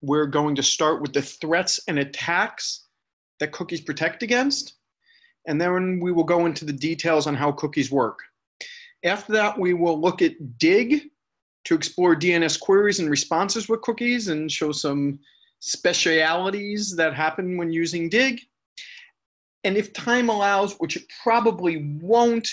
we're going to start with the threats and attacks that cookies protect against. And then we will go into the details on how cookies work. After that, we will look at Dig to explore DNS queries and responses with cookies and show some specialities that happen when using Dig. And if time allows, which it probably won't,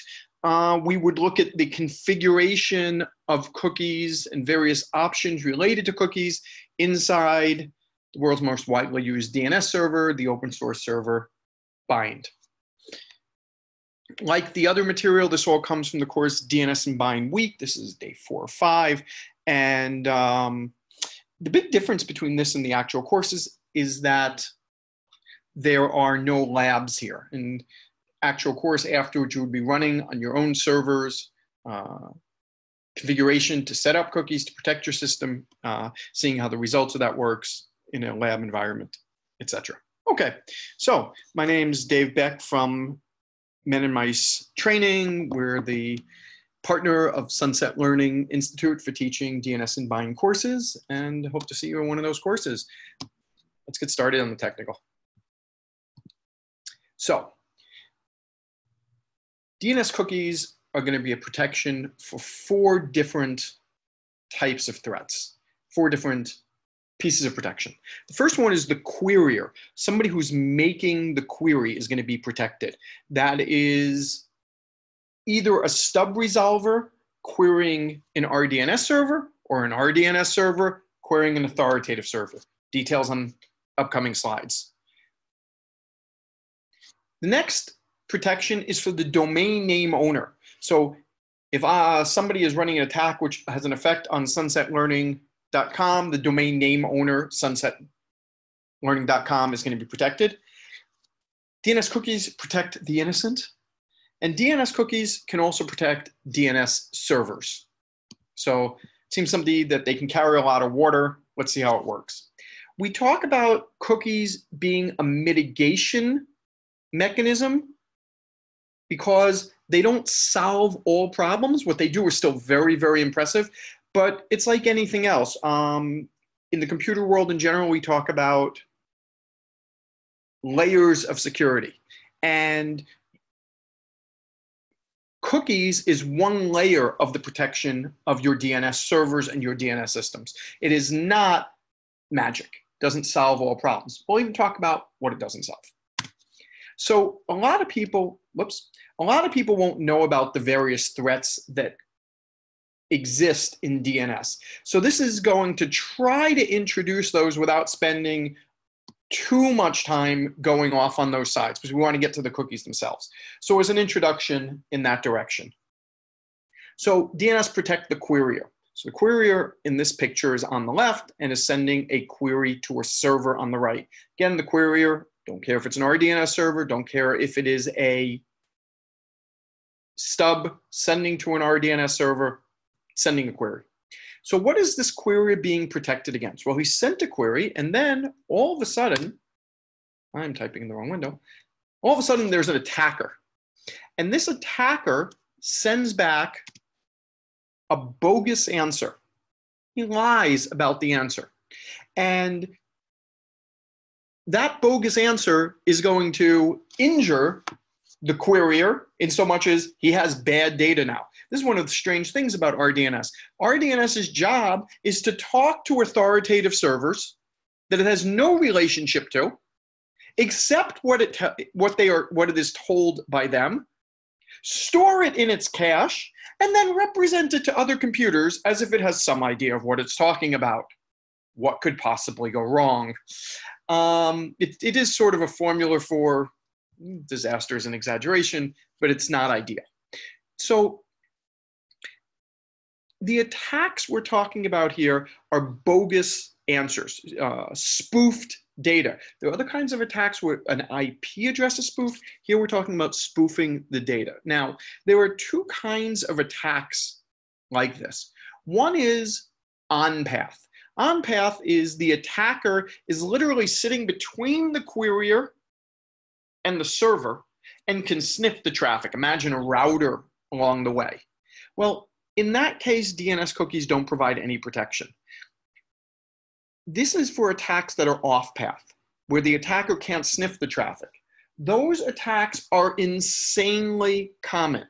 uh, we would look at the configuration of cookies and various options related to cookies inside the world's most widely used DNS server, the open source server, Bind. Like the other material, this all comes from the course DNS and Bind Week. This is day four or five. And um, the big difference between this and the actual courses is that there are no labs here. And actual course afterwards, you would be running on your own servers, uh, configuration to set up cookies to protect your system, uh, seeing how the results of that works in a lab environment, etc. Okay, so my name's Dave Beck from Men and Mice Training. We're the partner of Sunset Learning Institute for teaching DNS and Bind courses, and hope to see you in one of those courses. Let's get started on the technical. So DNS cookies are going to be a protection for four different types of threats, four different pieces of protection. The first one is the querier. Somebody who's making the query is going to be protected. That is either a stub resolver querying an RDNS server or an RDNS server querying an authoritative server. Details on upcoming slides. The next protection is for the domain name owner. So if uh, somebody is running an attack which has an effect on sunsetlearning.com, the domain name owner, sunsetlearning.com, is going to be protected. DNS cookies protect the innocent, and DNS cookies can also protect DNS servers. So it seems somebody that they can carry a lot of water. Let's see how it works. We talk about cookies being a mitigation mechanism because they don't solve all problems. What they do is still very, very impressive, but it's like anything else. Um, in the computer world in general, we talk about layers of security. And cookies is one layer of the protection of your DNS servers and your DNS systems. It is not magic, doesn't solve all problems. We'll even talk about what it doesn't solve. So a lot of people, whoops, a lot of people won't know about the various threats that exist in DNS. So this is going to try to introduce those without spending too much time going off on those sides because we want to get to the cookies themselves. So as an introduction in that direction. So DNS protect the querier. So the querier in this picture is on the left and is sending a query to a server on the right. Again, the querier don't care if it's an RDNS server. Don't care if it is a stub sending to an RDNS server, sending a query. So what is this query being protected against? Well, he sent a query and then all of a sudden, I'm typing in the wrong window, all of a sudden there's an attacker. And this attacker sends back a bogus answer. He lies about the answer. And that bogus answer is going to injure the querier in so much as he has bad data now. This is one of the strange things about RDNS. RDNS's job is to talk to authoritative servers that it has no relationship to, accept what it what they are what it is told by them, store it in its cache, and then represent it to other computers as if it has some idea of what it's talking about. What could possibly go wrong? Um, it, it is sort of a formula for disaster is an exaggeration, but it's not ideal. So the attacks we're talking about here are bogus answers, uh, spoofed data. There are other kinds of attacks where an IP address is spoofed. Here we're talking about spoofing the data. Now, there are two kinds of attacks like this. One is on path. On path is the attacker is literally sitting between the querier and the server and can sniff the traffic. Imagine a router along the way. Well, in that case, DNS cookies don't provide any protection. this is for attacks that are off path, where the attacker can't sniff the traffic. Those attacks are insanely common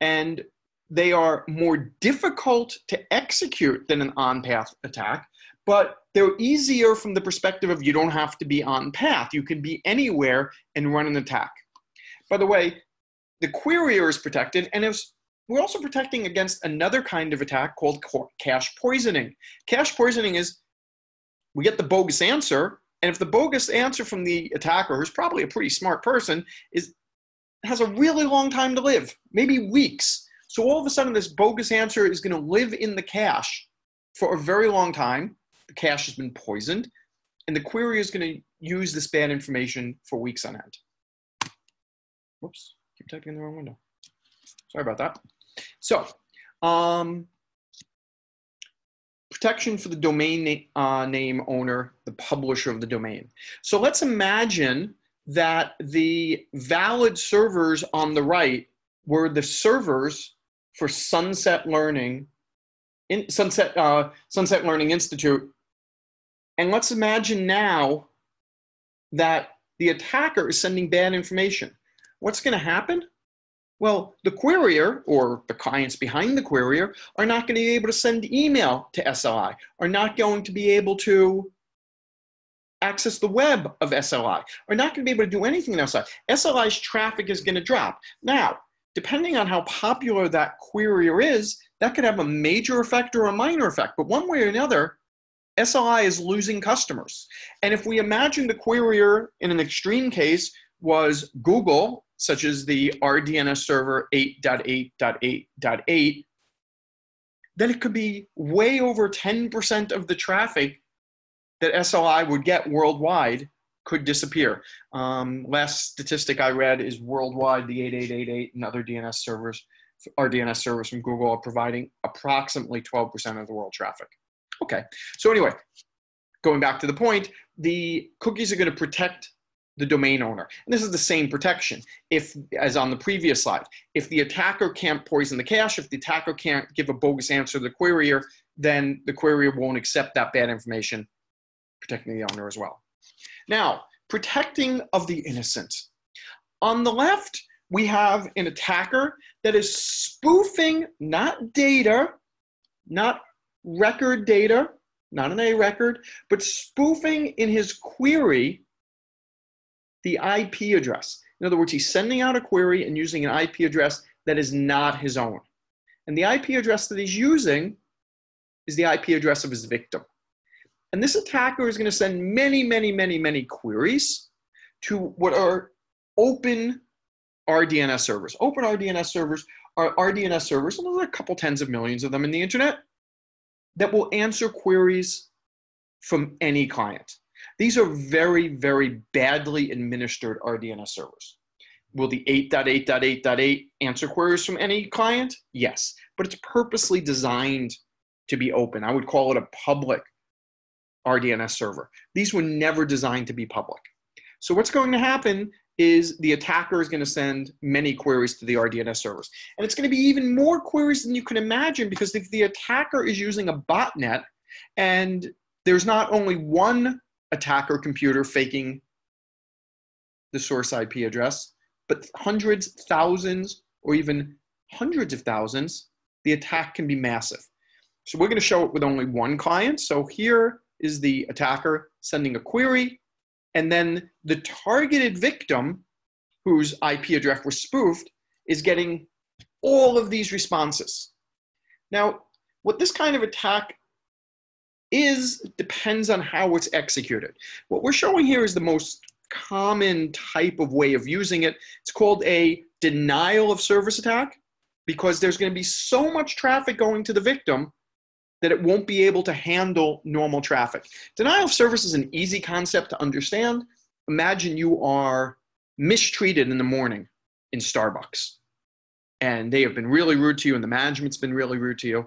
and they are more difficult to execute than an on path attack, but they're easier from the perspective of you don't have to be on path. You can be anywhere and run an attack. By the way, the querier is protected, and we're also protecting against another kind of attack called cache poisoning. Cache poisoning is we get the bogus answer, and if the bogus answer from the attacker, who's probably a pretty smart person, is has a really long time to live, maybe weeks. So all of a sudden, this bogus answer is going to live in the cache for a very long time. The cache has been poisoned, and the query is going to use this bad information for weeks on end. Whoops, keep typing in the wrong window. Sorry about that. So, um, protection for the domain na uh, name owner, the publisher of the domain. So let's imagine that the valid servers on the right were the servers for Sunset Learning, in Sunset uh, Sunset Learning Institute. And let's imagine now that the attacker is sending bad information. What's going to happen? Well, the querier or the clients behind the querier are not going to be able to send email to SLI, are not going to be able to access the web of SLI, are not going to be able to do anything in SLI. SLI's traffic is going to drop. Now, depending on how popular that querier is, that could have a major effect or a minor effect. But one way or another, SLI is losing customers. And if we imagine the querier in an extreme case was Google such as the RDNS server 8.8.8.8, then it could be way over 10% of the traffic that SLI would get worldwide could disappear. Um, last statistic I read is worldwide, the 8888 and other DNS servers, RDNS servers from Google are providing approximately 12% of the world traffic. Okay, so anyway, going back to the point, the cookies are going to protect the domain owner. And this is the same protection if, as on the previous slide, if the attacker can't poison the cache, if the attacker can't give a bogus answer to the querier, then the querier won't accept that bad information, protecting the owner as well. Now, protecting of the innocent. On the left, we have an attacker that is spoofing not data, not record data, not an A record, but spoofing in his query the IP address. In other words, he's sending out a query and using an IP address that is not his own. And the IP address that he's using is the IP address of his victim. And this attacker is going to send many, many, many, many queries to what are open RDNS servers. Open RDNS servers are RDNS servers, and there are a couple tens of millions of them in the internet, that will answer queries from any client. These are very, very badly administered RDNS servers. Will the 8.8.8.8 answer queries from any client? Yes, but it's purposely designed to be open. I would call it a public RDNS server. These were never designed to be public. So what's going to happen is the attacker is going to send many queries to the RDNS servers. And it's going to be even more queries than you can imagine because if the attacker is using a botnet and there's not only one attacker computer faking the source IP address, but hundreds, thousands, or even hundreds of thousands, the attack can be massive. So we're going to show it with only one client. So here is the attacker sending a query, and then the targeted victim, whose IP address was spoofed, is getting all of these responses. Now, what this kind of attack is depends on how it's executed. What we're showing here is the most common type of way of using it. It's called a denial of service attack because there's going to be so much traffic going to the victim that it won't be able to handle normal traffic. Denial of service is an easy concept to understand. Imagine you are mistreated in the morning in Starbucks and they have been really rude to you and the management's been really rude to you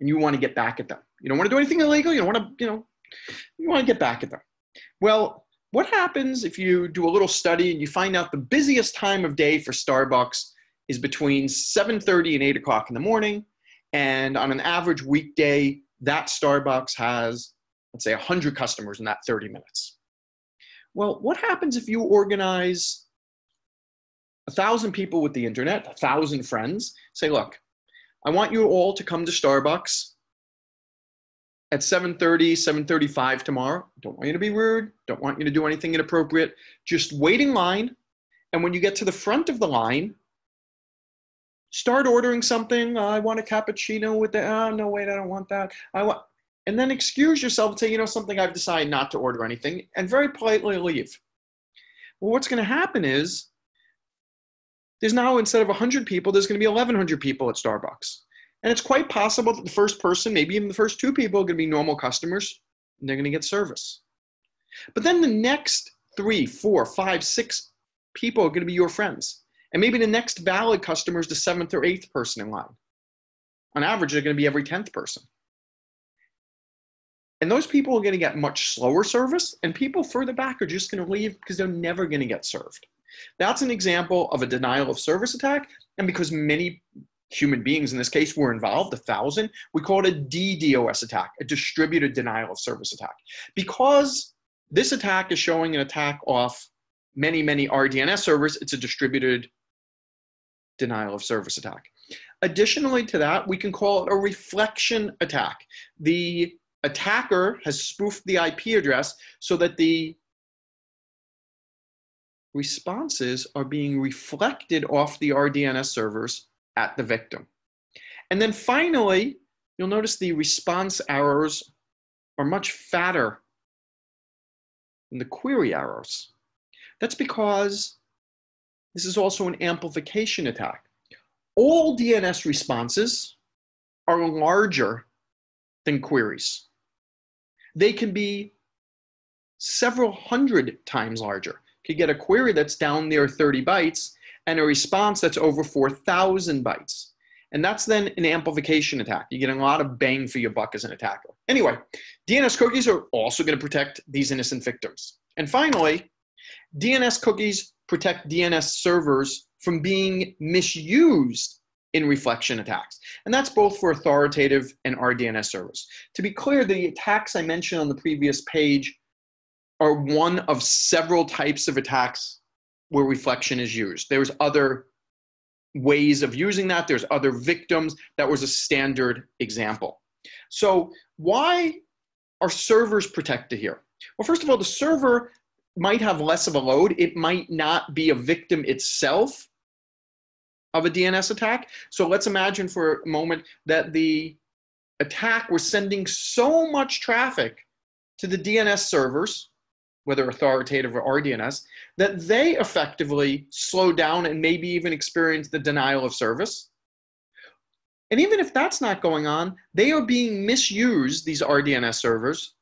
and you want to get back at them. You don't want to do anything illegal. You don't want to, you know, you want to get back at them. Well, what happens if you do a little study and you find out the busiest time of day for Starbucks is between 7:30 and 8 o'clock in the morning, and on an average weekday, that Starbucks has let's say 100 customers in that 30 minutes. Well, what happens if you organize a thousand people with the internet, a thousand friends, say, look, I want you all to come to Starbucks at 7.30, 7.35 tomorrow. Don't want you to be rude. Don't want you to do anything inappropriate. Just wait in line. And when you get to the front of the line, start ordering something. Uh, I want a cappuccino with the, oh, no, wait, I don't want that. I want, and then excuse yourself and say, you know, something I've decided not to order anything, and very politely leave. Well, what's going to happen is there's now, instead of 100 people, there's going to be 1,100 people at Starbucks. And it's quite possible that the first person, maybe even the first two people, are going to be normal customers, and they're going to get service. But then the next three, four, five, six people are going to be your friends. And maybe the next valid customer is the seventh or eighth person in line. On average, they're going to be every 10th person. And those people are going to get much slower service, and people further back are just going to leave because they're never going to get served. That's an example of a denial of service attack. And because many human beings in this case were involved, a thousand, we call it a DDoS attack, a distributed denial of service attack. Because this attack is showing an attack off many, many RDNS servers, it's a distributed denial of service attack. Additionally to that, we can call it a reflection attack. The attacker has spoofed the IP address so that the responses are being reflected off the RDNS servers at the victim. And then finally, you'll notice the response arrows are much fatter than the query arrows. That's because this is also an amplification attack. All DNS responses are larger than queries. They can be several hundred times larger could get a query that's down near 30 bytes and a response that's over 4,000 bytes. And that's then an amplification attack. You get a lot of bang for your buck as an attacker. Anyway, DNS cookies are also going to protect these innocent victims. And finally, DNS cookies protect DNS servers from being misused in reflection attacks. And that's both for authoritative and RDNS servers. To be clear, the attacks I mentioned on the previous page are one of several types of attacks where reflection is used. There's other ways of using that. There's other victims. That was a standard example. So why are servers protected here? Well, first of all, the server might have less of a load. It might not be a victim itself of a DNS attack. So let's imagine for a moment that the attack was sending so much traffic to the DNS servers whether authoritative or RDNS, that they effectively slow down and maybe even experience the denial of service. And even if that's not going on, they are being misused, these RDNS servers,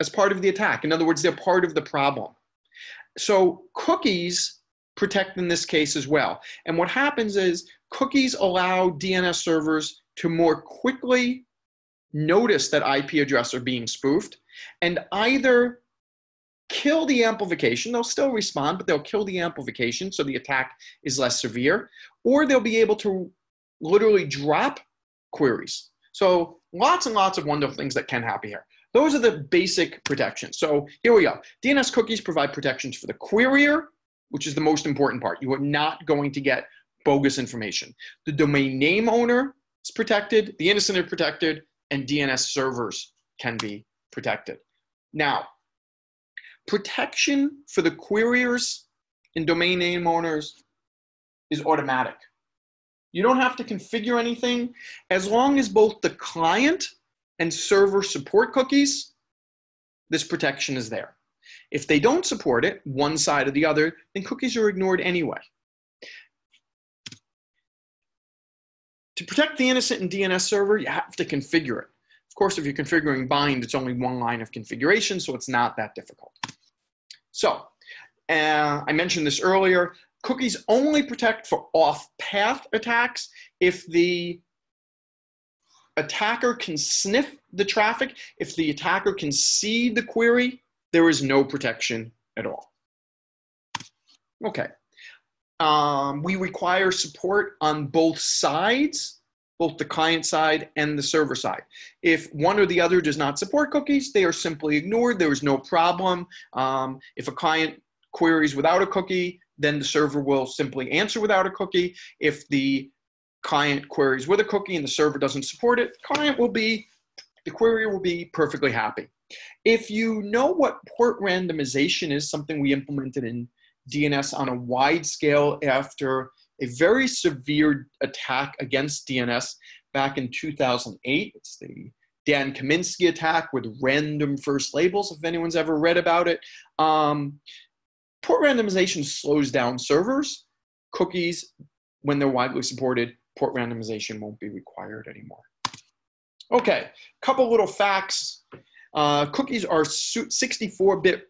as part of the attack. In other words, they're part of the problem. So cookies protect in this case as well. And what happens is cookies allow DNS servers to more quickly notice that IP address are being spoofed and either kill the amplification, they'll still respond, but they'll kill the amplification so the attack is less severe, or they'll be able to literally drop queries. So lots and lots of wonderful things that can happen here. Those are the basic protections. So here we go. DNS cookies provide protections for the querier, which is the most important part. You are not going to get bogus information. The domain name owner is protected, the innocent are protected, and DNS servers can be protected. Now, protection for the queriers and domain name owners is automatic. You don't have to configure anything as long as both the client and server support cookies, this protection is there. If they don't support it, one side or the other, then cookies are ignored anyway. To protect the innocent and DNS server, you have to configure it. Of course, if you're configuring bind, it's only one line of configuration, so it's not that difficult. So uh, I mentioned this earlier, cookies only protect for off-path attacks if the attacker can sniff the traffic, if the attacker can see the query, there is no protection at all. Okay. Um, we require support on both sides both the client side and the server side. If one or the other does not support cookies, they are simply ignored. There is no problem. Um, if a client queries without a cookie, then the server will simply answer without a cookie. If the client queries with a cookie and the server doesn't support it, the client will be, the query will be perfectly happy. If you know what port randomization is, something we implemented in DNS on a wide scale after a very severe attack against DNS back in 2008. It's the Dan Kaminsky attack with random first labels, if anyone's ever read about it. Um, port randomization slows down servers. Cookies, when they're widely supported, port randomization won't be required anymore. Okay, a couple little facts. Uh, cookies are 64-bit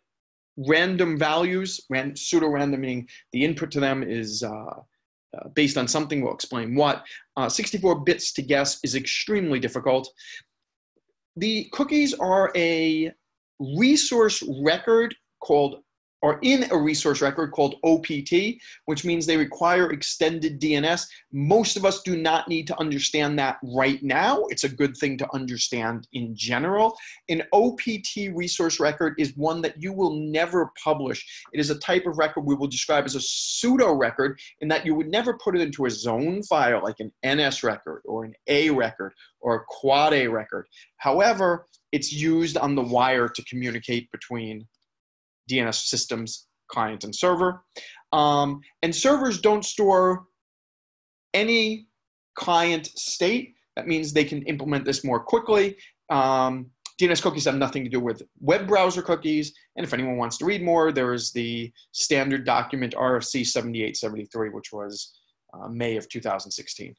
random values, ran, pseudo-random meaning the input to them is uh, uh, based on something, we'll explain what. Uh, 64 bits to guess is extremely difficult. The cookies are a resource record called are in a resource record called OPT, which means they require extended DNS. Most of us do not need to understand that right now. It's a good thing to understand in general. An OPT resource record is one that you will never publish. It is a type of record we will describe as a pseudo record in that you would never put it into a zone file like an NS record or an A record or a quad A record. However, it's used on the wire to communicate between DNS systems, client and server. Um, and servers don't store any client state. That means they can implement this more quickly. Um, DNS cookies have nothing to do with web browser cookies. And if anyone wants to read more, there is the standard document RFC 7873, which was uh, May of 2016.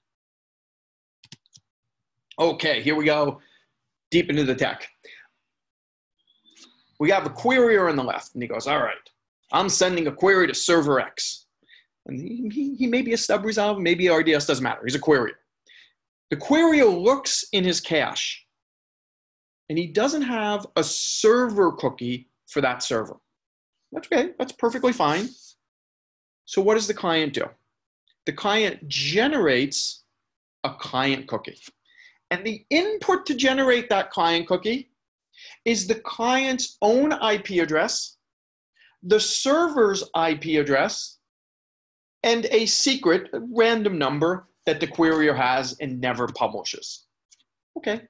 Okay, here we go, deep into the tech we have a querier on the left, and he goes, all right, I'm sending a query to server X. And he, he, he may be a stub resolve, maybe RDS, doesn't matter. He's a querier. The querier looks in his cache, and he doesn't have a server cookie for that server. That's okay, that's perfectly fine. So what does the client do? The client generates a client cookie. And the input to generate that client cookie is the client's own IP address, the server's IP address, and a secret random number that the querier has and never publishes. Okay.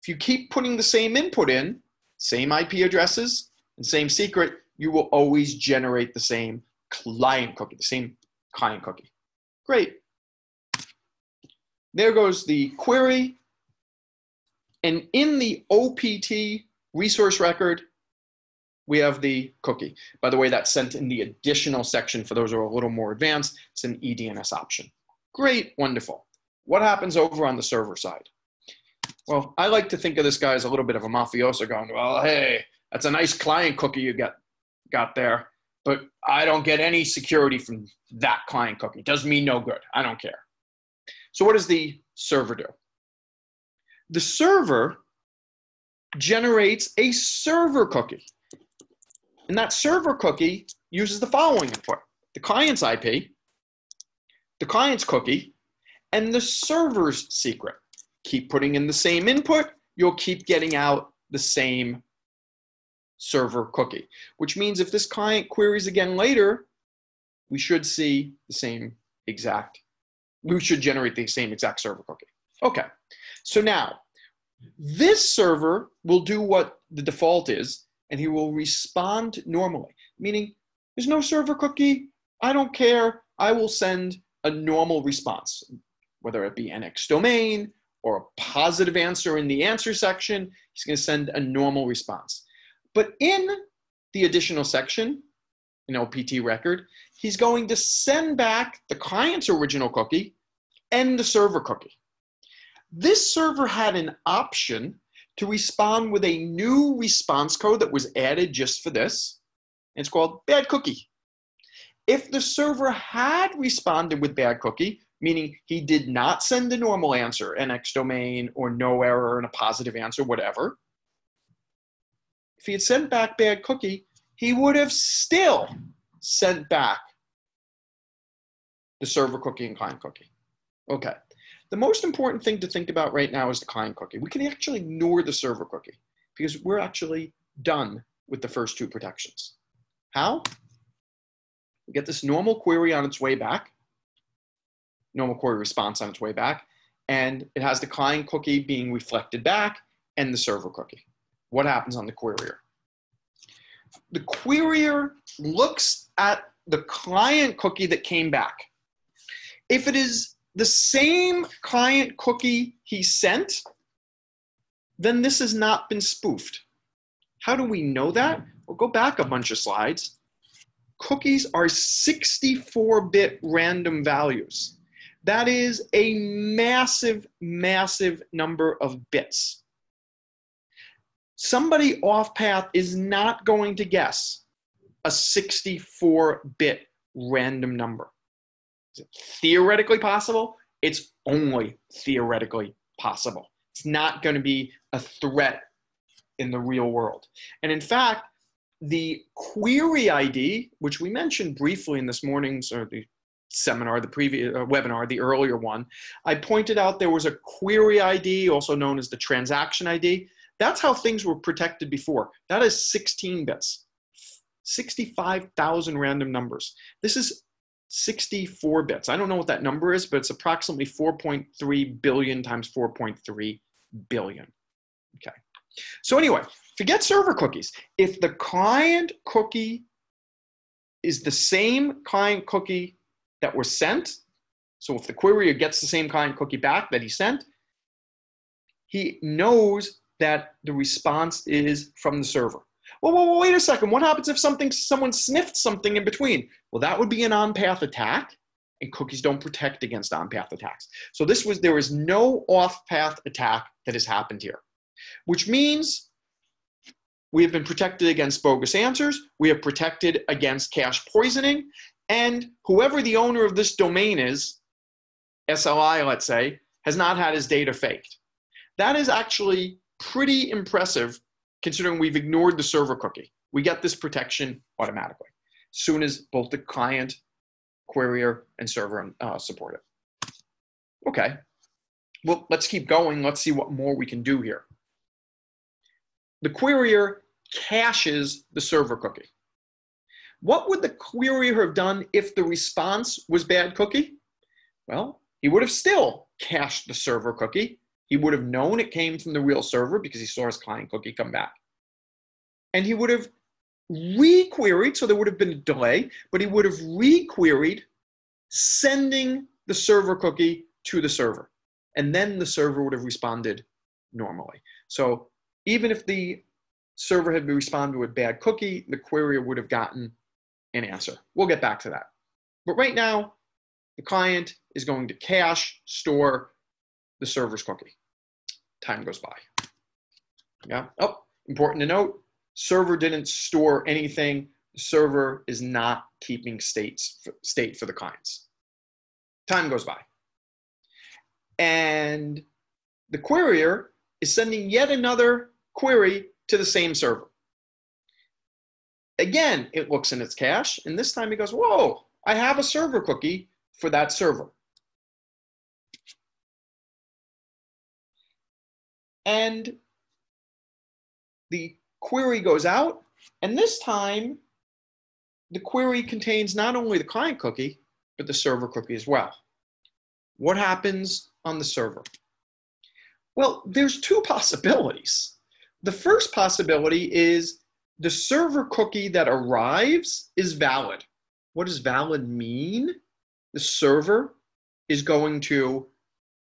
If you keep putting the same input in, same IP addresses, and same secret, you will always generate the same client cookie, the same client cookie. Great. There goes the query and in the OPT resource record, we have the cookie. By the way, that's sent in the additional section for those who are a little more advanced. It's an eDNS option. Great, wonderful. What happens over on the server side? Well, I like to think of this guy as a little bit of a mafioso going, well, hey, that's a nice client cookie you got, got there, but I don't get any security from that client cookie. Does me no good. I don't care. So what does the server do? The server generates a server cookie. And that server cookie uses the following input the client's IP, the client's cookie, and the server's secret. Keep putting in the same input, you'll keep getting out the same server cookie, which means if this client queries again later, we should see the same exact, we should generate the same exact server cookie. Okay, so now this server will do what the default is, and he will respond normally, meaning there's no server cookie. I don't care. I will send a normal response, whether it be NX domain or a positive answer in the answer section. He's going to send a normal response. But in the additional section, an OPT record, he's going to send back the client's original cookie and the server cookie. This server had an option to respond with a new response code that was added just for this. It's called bad cookie. If the server had responded with bad cookie, meaning he did not send a normal answer, an X domain or no error and a positive answer, whatever, if he had sent back bad cookie, he would have still sent back the server cookie and client cookie. Okay. The most important thing to think about right now is the client cookie. We can actually ignore the server cookie because we're actually done with the first two protections. How? We get this normal query on its way back, normal query response on its way back, and it has the client cookie being reflected back and the server cookie. What happens on the querier? The querier looks at the client cookie that came back. If it is the same client cookie he sent, then this has not been spoofed. How do we know that? We'll go back a bunch of slides. Cookies are 64-bit random values. That is a massive, massive number of bits. Somebody off path is not going to guess a 64-bit random number. Theoretically possible? It's only theoretically possible. It's not going to be a threat in the real world. And in fact, the query ID, which we mentioned briefly in this morning's or the seminar, the previous uh, webinar, the earlier one, I pointed out there was a query ID, also known as the transaction ID. That's how things were protected before. That is 16 bits, 65,000 random numbers. This is 64 bits. I don't know what that number is, but it's approximately 4.3 billion times 4.3 billion. Okay. So anyway, forget server cookies. If the client cookie is the same client cookie that was sent, so if the querier gets the same client cookie back that he sent, he knows that the response is from the server. Well, well, wait a second. What happens if something someone sniffed something in between? Well, that would be an on-path attack, and cookies don't protect against on-path attacks. So this was there is no off-path attack that has happened here, which means we have been protected against bogus answers. We have protected against cache poisoning, and whoever the owner of this domain is, SLI, let's say, has not had his data faked. That is actually pretty impressive considering we've ignored the server cookie. We get this protection automatically, soon as both the client, querier, and server uh, support it. Okay, well, let's keep going. Let's see what more we can do here. The querier caches the server cookie. What would the querier have done if the response was bad cookie? Well, he would have still cached the server cookie he would have known it came from the real server because he saw his client cookie come back. And he would have requeried, so there would have been a delay, but he would have requeried sending the server cookie to the server. And then the server would have responded normally. So even if the server had responded with bad cookie, the querier would have gotten an answer. We'll get back to that. But right now, the client is going to cache, store the server's cookie time goes by. Yeah. Oh, important to note, server didn't store anything. The server is not keeping states state for the clients. Time goes by. And the querier is sending yet another query to the same server. Again, it looks in its cache, and this time it goes, whoa, I have a server cookie for that server. And the query goes out, and this time the query contains not only the client cookie, but the server cookie as well. What happens on the server? Well, there's two possibilities. The first possibility is the server cookie that arrives is valid. What does valid mean? The server is going to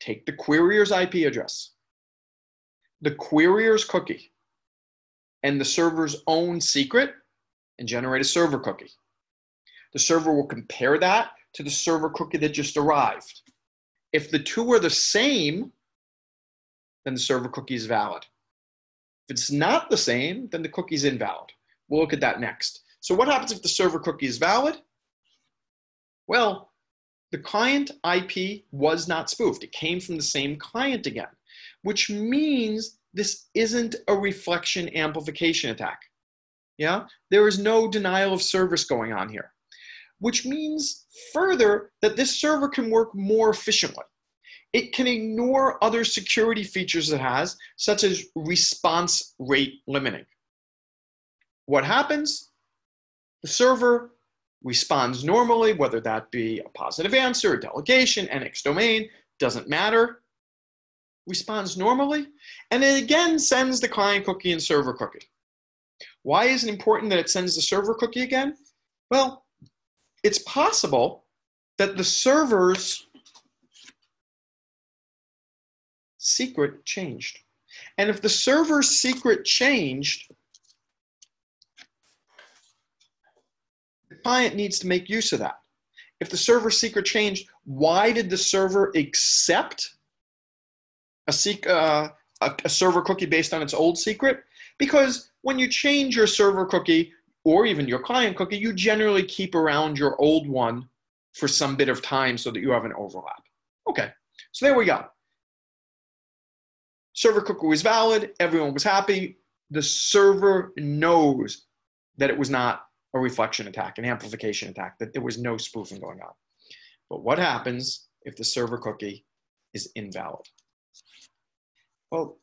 take the querier's IP address, the querier's cookie and the server's own secret and generate a server cookie. The server will compare that to the server cookie that just arrived. If the two are the same, then the server cookie is valid. If it's not the same, then the cookie is invalid. We'll look at that next. So what happens if the server cookie is valid? Well, the client IP was not spoofed. It came from the same client again which means this isn't a reflection amplification attack. Yeah, there is no denial of service going on here, which means further that this server can work more efficiently. it can ignore other security features it has, such as response rate limiting. What happens? The server responds normally, whether that be a positive answer, a delegation, NX domain, doesn't matter. Responds normally, and it again sends the client cookie and server cookie. Why is it important that it sends the server cookie again? Well, it's possible that the server's secret changed. And if the server's secret changed, the client needs to make use of that. If the server secret changed, why did the server accept a, sec- uh, a, a server cookie based on its old secret? Because when you change your server cookie or even your client cookie, you generally keep around your old one for some bit of time so that you have an overlap. Okay, so there we go. Server cookie was valid, everyone was happy. The server knows that it was not a reflection attack, an amplification attack, that there was no spoofing going on. But what happens if the server cookie is invalid? Well,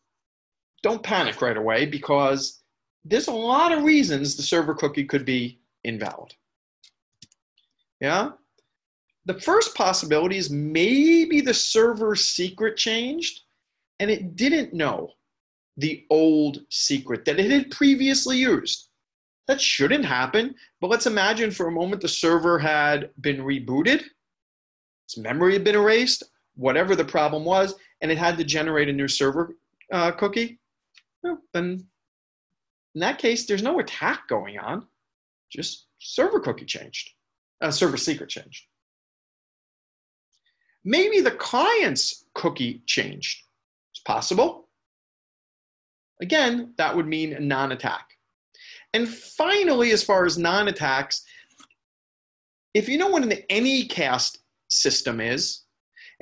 don't panic right away because there's a lot of reasons the server cookie could be invalid. Yeah? The first possibility is maybe the server secret changed and it didn't know the old secret that it had previously used. That shouldn't happen, but let's imagine for a moment the server had been rebooted, its memory had been erased, whatever the problem was, and it had to generate a new server uh, cookie. Then in that case, there's no attack going on, just server cookie changed, uh, server secret changed. Maybe the client's cookie changed. It's possible. Again, that would mean a non-attack. And finally, as far as non-attacks, if you know what an anycast system is,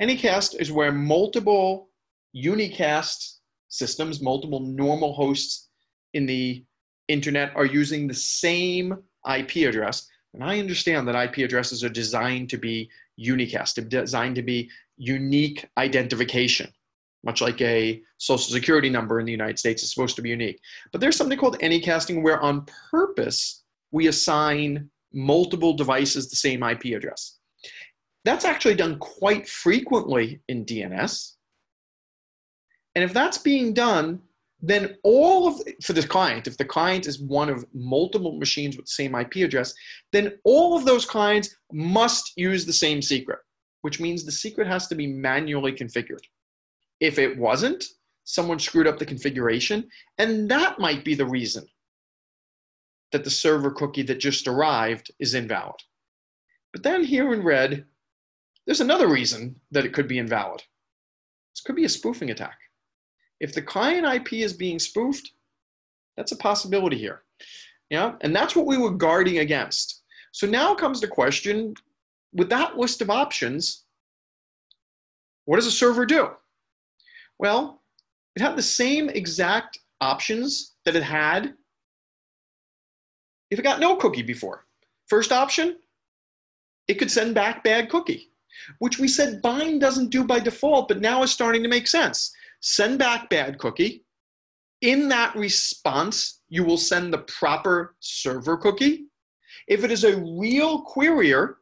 anycast is where multiple unicast systems, multiple normal hosts in the internet are using the same IP address. And I understand that IP addresses are designed to be unicast, designed to be unique identification, much like a social security number in the United States is supposed to be unique. But there's something called anycasting where on purpose we assign multiple devices the same IP address. That's actually done quite frequently in DNS. And if that's being done, then all of for the client if the client is one of multiple machines with the same ip address then all of those clients must use the same secret which means the secret has to be manually configured if it wasn't someone screwed up the configuration and that might be the reason that the server cookie that just arrived is invalid but then here in red there's another reason that it could be invalid this could be a spoofing attack if the client IP is being spoofed, that's a possibility here. Yeah, and that's what we were guarding against. So now comes the question, with that list of options, what does a server do? Well, it had the same exact options that it had if it got no cookie before. First option, it could send back bad cookie, which we said bind doesn't do by default, but now is starting to make sense send back bad cookie. In that response, you will send the proper server cookie. If it is a real querier,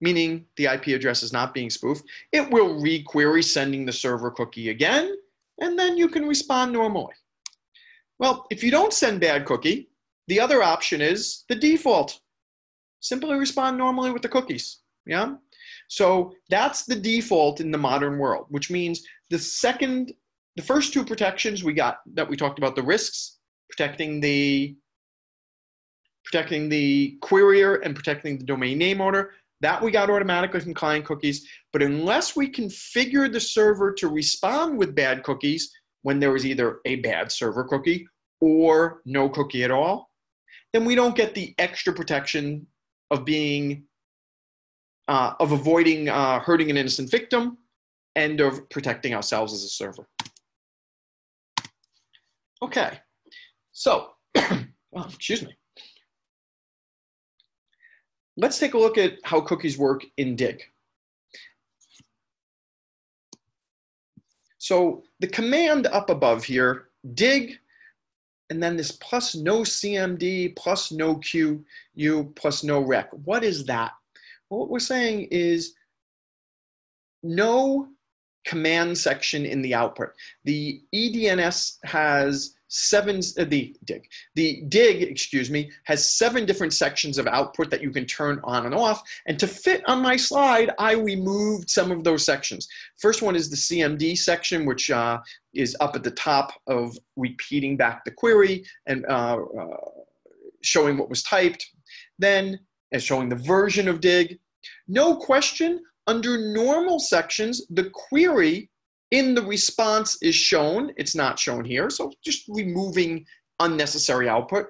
meaning the IP address is not being spoofed, it will re-query sending the server cookie again, and then you can respond normally. Well, if you don't send bad cookie, the other option is the default. Simply respond normally with the cookies. Yeah. So that's the default in the modern world, which means the second, the first two protections we got that we talked about the risks, protecting the protecting the querier and protecting the domain name owner. That we got automatically from client cookies. But unless we configure the server to respond with bad cookies when there is either a bad server cookie or no cookie at all, then we don't get the extra protection of being uh, of avoiding uh, hurting an innocent victim and of protecting ourselves as a server. Okay, so excuse me. Let's take a look at how cookies work in Dig. So the command up above here, dig and then this plus no CMD, plus no QU, plus no rec. What is that? Well, what we're saying is no command section in the output. The eDNS has seven, uh, the dig, the dig, excuse me, has seven different sections of output that you can turn on and off. And to fit on my slide, I removed some of those sections. First one is the CMD section, which uh, is up at the top of repeating back the query and uh, uh, showing what was typed. Then as showing the version of dig. No question, under normal sections, the query in the response is shown. It's not shown here, so just removing unnecessary output.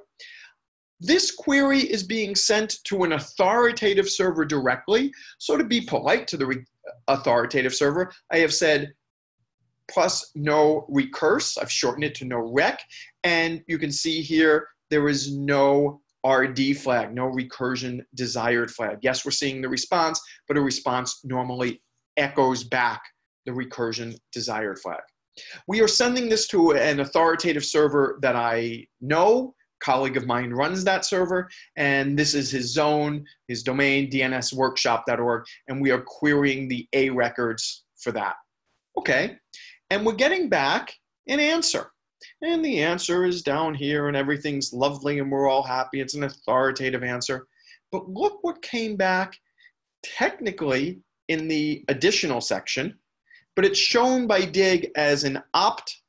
This query is being sent to an authoritative server directly. So to be polite to the authoritative server, I have said plus no recurse. I've shortened it to no rec. And you can see here, there is no RD flag, no recursion desired flag. Yes, we're seeing the response, but a response normally echoes back the recursion desired flag. We are sending this to an authoritative server that I know. A colleague of mine runs that server, and this is his zone, his domain, dnsworkshop.org, and we are querying the A records for that. Okay, and we're getting back an answer. And the answer is down here, and everything's lovely, and we're all happy. It's an authoritative answer. But look what came back technically in the additional section, but it's shown by dig as an opt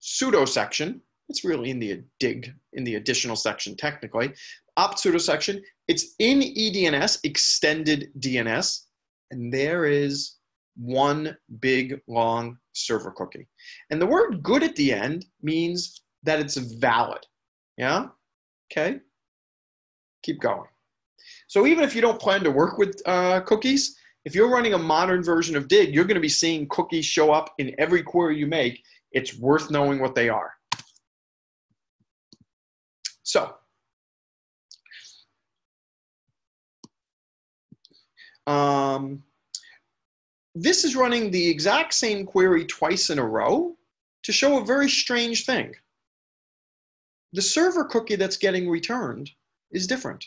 pseudo section. It's really in the dig, in the additional section technically. Opt pseudo section. It's in eDNS, extended DNS, and there is one big long server cookie. And the word good at the end means that it's valid. Yeah? Okay? Keep going. So even if you don't plan to work with uh, cookies, if you're running a modern version of Dig, you're going to be seeing cookies show up in every query you make. It's worth knowing what they are. So, um, this is running the exact same query twice in a row to show a very strange thing. The server cookie that's getting returned is different.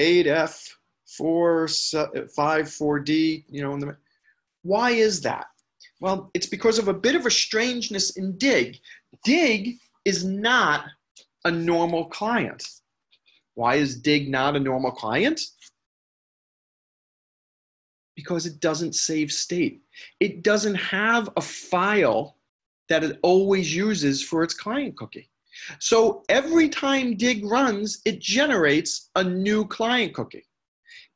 8F, 4, 5, 4D, you know, the, why is that? Well, it's because of a bit of a strangeness in Dig. Dig is not a normal client. Why is Dig not a normal client? because it doesn't save state. It doesn't have a file that it always uses for its client cookie. So every time dig runs, it generates a new client cookie.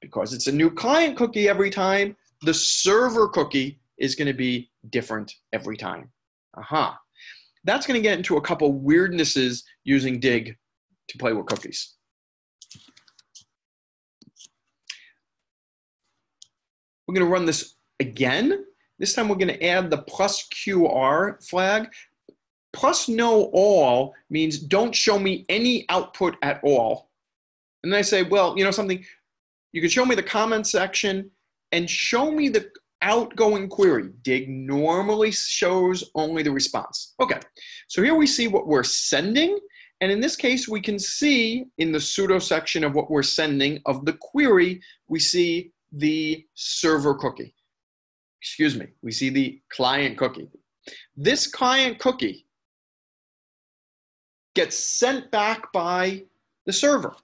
Because it's a new client cookie every time, the server cookie is going to be different every time. Aha. Uh-huh. That's going to get into a couple weirdnesses using dig to play with cookies. We're going to run this again. This time we're going to add the plus QR flag. Plus no all means don't show me any output at all. And then I say, well, you know something, you can show me the comment section and show me the outgoing query. Dig normally shows only the response. Okay, so here we see what we're sending. And in this case, we can see in the pseudo section of what we're sending of the query, we see the server cookie. Excuse me, we see the client cookie. This client cookie gets sent back by the server.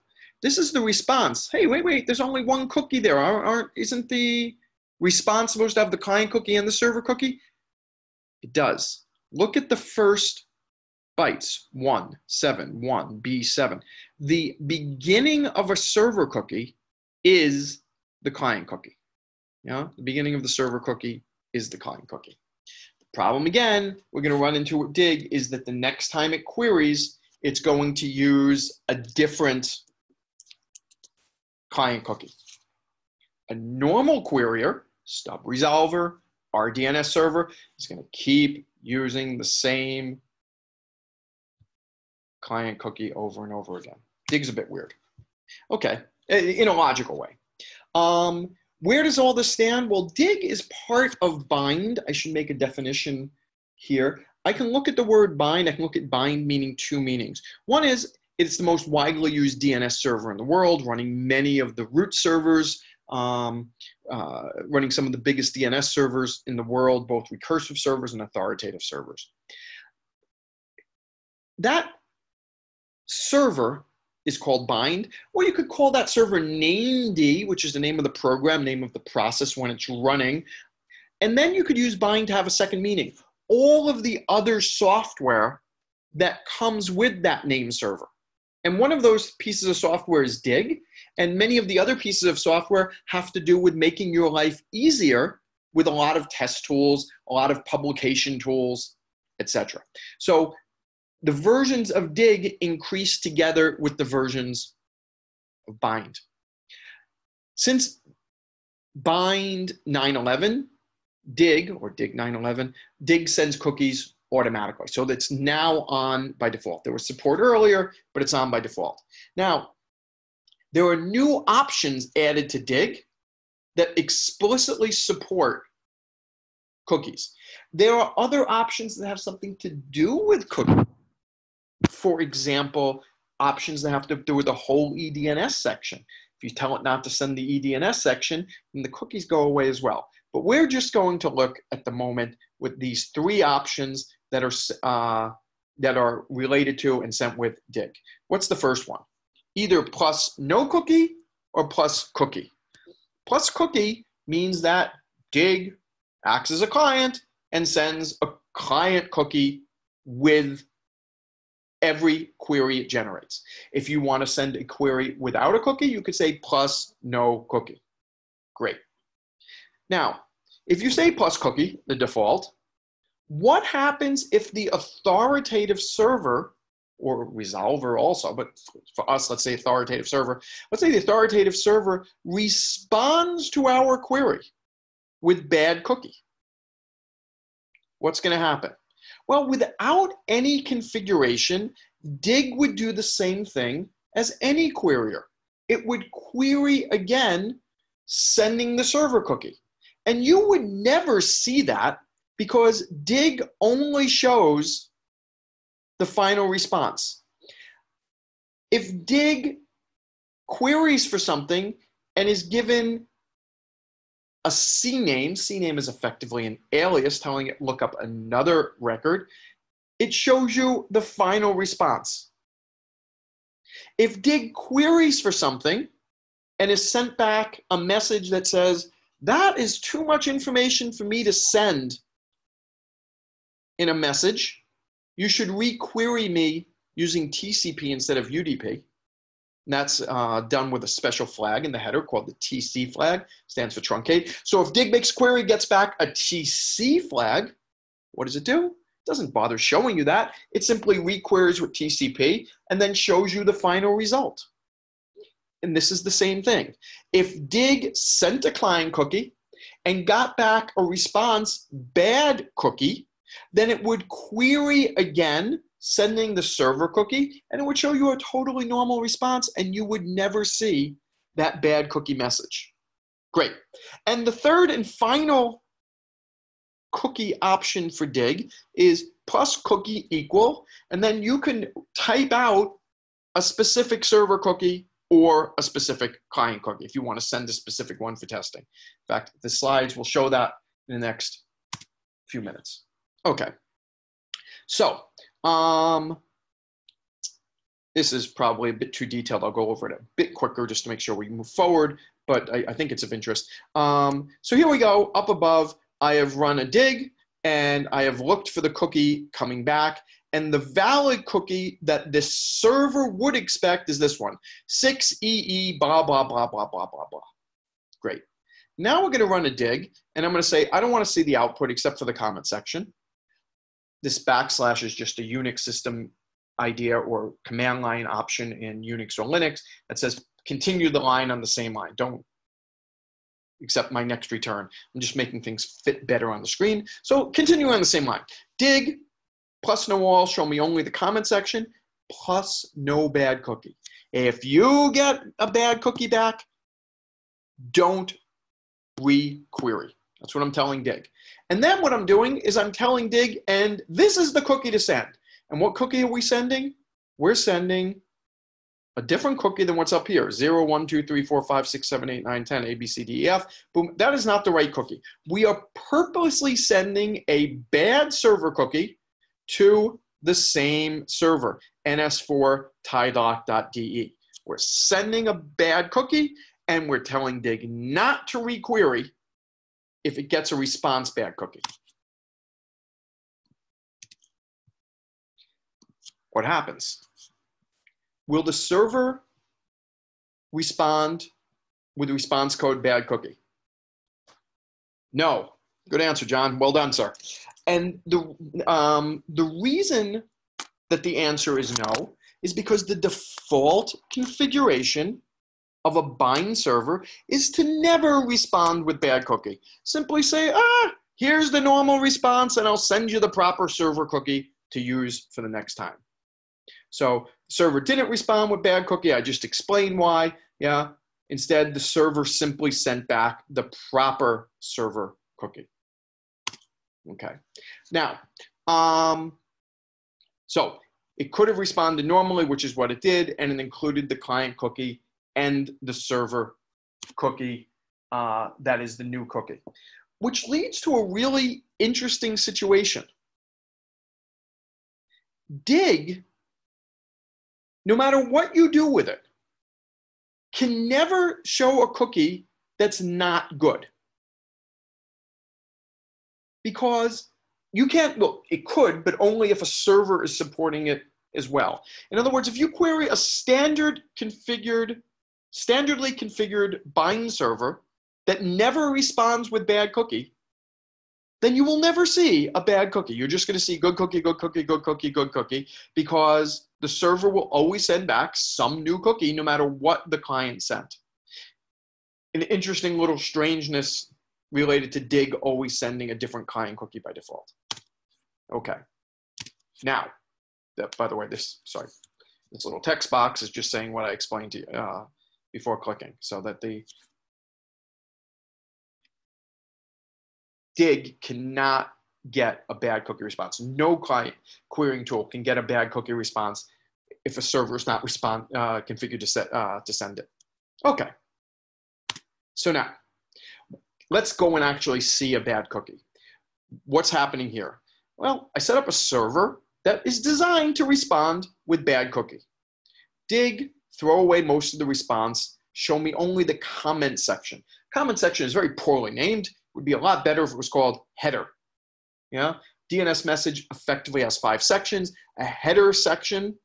This is the response. Hey, wait, wait, there's only one cookie there. Aren't, aren't, isn't the response supposed to have the client cookie and the server cookie? It does. Look at the first bytes, one, seven, one, B7. The beginning of a server cookie is the client cookie. Yeah, the beginning of the server cookie is the client cookie. The problem again, we're going to run into with dig is that the next time it queries, it's going to use a different client cookie. A normal querier, stub resolver, our DNS server is going to keep using the same client cookie over and over again. Dig's a bit weird. Okay, in a logical way. Um, where does all this stand? Well, dig is part of bind. I should make a definition here, I can look at the word bind. I can look at bind meaning two meanings. One is it's the most widely used DNS server in the world, running many of the root servers, um, uh, running some of the biggest DNS servers in the world, both recursive servers and authoritative servers. That server is called bind, or you could call that server named, which is the name of the program, name of the process when it's running. And then you could use bind to have a second meaning. All of the other software that comes with that name server. And one of those pieces of software is Dig. And many of the other pieces of software have to do with making your life easier with a lot of test tools, a lot of publication tools, etc. So the versions of dig increase together with the versions of bind. Since bind 911, dig or dig 911, dig sends cookies automatically. So that's now on by default. There was support earlier, but it's on by default. Now, there are new options added to dig that explicitly support cookies. There are other options that have something to do with cookies for example, options that have to do with the whole eDNS section. If you tell it not to send the eDNS section, then the cookies go away as well. But we're just going to look at the moment with these three options that are, uh, that are related to and sent with dig. What's the first one? Either plus no cookie or plus cookie. Plus cookie means that dig acts as a client and sends a client cookie with every query it generates. If you want to send a query without a cookie, you could say plus no cookie. Great. Now, if you say plus cookie, the default, what happens if the authoritative server or resolver also, but for us, let's say authoritative server, let's say the authoritative server responds to our query with bad cookie. What's going to happen? Well, without any configuration, Dig would do the same thing as any querier. It would query again, sending the server cookie. And you would never see that because Dig only shows the final response. If Dig queries for something and is given a CNAME. C name is effectively an alias telling it look up another record. It shows you the final response. If dig queries for something and is sent back a message that says, that is too much information for me to send in a message, you should requery me using TCP instead of UDP. And that's uh, done with a special flag in the header called the TC flag, stands for truncate. So if dig makes query gets back a TC flag, what does it do? It doesn't bother showing you that. It simply requeries with TCP and then shows you the final result. And this is the same thing. If dig sent a client cookie and got back a response bad cookie, then it would query again sending the server cookie, and it would show you a totally normal response, and you would never see that bad cookie message. Great. And the third and final cookie option for dig is plus cookie equal, and then you can type out a specific server cookie or a specific client cookie if you want to send a specific one for testing. In fact, the slides will show that in the next few minutes. Okay. So um, this is probably a bit too detailed. I'll go over it a bit quicker just to make sure we move forward, but I, I think it's of interest. Um, so here we go, up above, I have run a dig and I have looked for the cookie coming back. And the valid cookie that this server would expect is this one, 6EE blah, blah, blah, blah, blah, blah, blah. Great. Now we're going to run a dig, and I'm going to say, I don't want to see the output except for the comment section this backslash is just a Unix system idea or command line option in Unix or Linux that says continue the line on the same line. Don't accept my next return. I'm just making things fit better on the screen. So continue on the same line. Dig plus no all, show me only the comment section, plus no bad cookie. If you get a bad cookie back, don't re-query. That's what I'm telling Dig. And then what I'm doing is I'm telling Dig, and this is the cookie to send. And what cookie are we sending? We're sending a different cookie than what's up here 0, 1, 2, 3, 4, 5, 6, 7, 8, 9, 10, A, B, C, D, E, F. Boom. That is not the right cookie. We are purposely sending a bad server cookie to the same server, ns4 tiedoc.de. We're sending a bad cookie and we're telling Dig not to requery if it gets a response bad cookie. What happens? Will the server respond with response code bad cookie? No. Good answer, John. Well done, sir. And the, um, the reason that the answer is no is because the default configuration of a bind server is to never respond with bad cookie. Simply say, ah, here's the normal response, and I'll send you the proper server cookie to use for the next time. So the server didn't respond with bad cookie. I just explained why. Yeah. Instead, the server simply sent back the proper server cookie. Okay. Now, um, so it could have responded normally, which is what it did, and it included the client cookie and the server cookie uh, that is the new cookie, which leads to a really interesting situation. Dig, no matter what you do with it, can never show a cookie that's not good. Because you can't, well, it could, but only if a server is supporting it as well. In other words, if you query a standard configured standardly configured bind server that never responds with bad cookie, then you will never see a bad cookie. You're just going to see good cookie, good cookie, good cookie, good cookie, because the server will always send back some new cookie no matter what the client sent. An interesting little strangeness related to Dig always sending a different client cookie by default. Okay. Now, by the way, this, sorry, this little text box is just saying what I explained to you, uh, before clicking so that the dig cannot get a bad cookie response. No client querying tool can get a bad cookie response if a server is not respond, uh, configured to, set, uh, to send it. Okay. So now, let's go and actually see a bad cookie. What's happening here? Well, I set up a server that is designed to respond with bad cookie. Dig throw away most of the response, show me only the comment section. Comment section is very poorly named. It would be a lot better if it was called header. Yeah, DNS message effectively has five sections, a header section,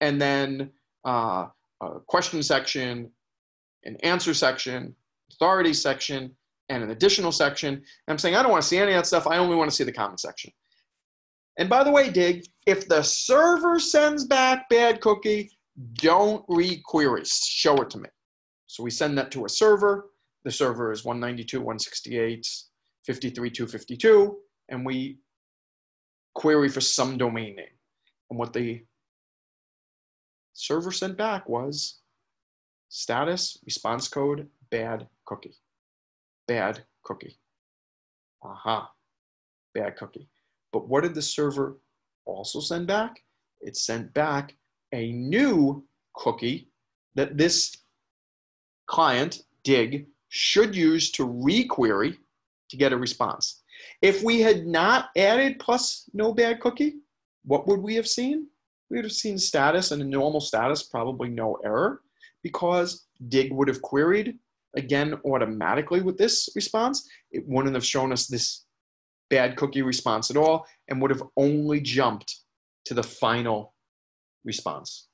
and then uh, a question section, an answer section, authority section, and an additional section. And I'm saying I don't want to see any of that stuff. I only want to see the comment section. And by the way, Dig, if the server sends back bad cookie, don't requery, show it to me. So we send that to a server. The server is 192, 168, 53, 252, and we query for some domain name. And what the server sent back was status, response code, bad cookie. Bad cookie. Aha, bad cookie. But what did the server also send back? It sent back a new cookie that this client, Dig, should use to requery to get a response. If we had not added plus no bad cookie, what would we have seen? We would have seen status and a normal status, probably no error, because Dig would have queried again automatically with this response. It wouldn't have shown us this bad cookie response at all and would have only jumped to the final response.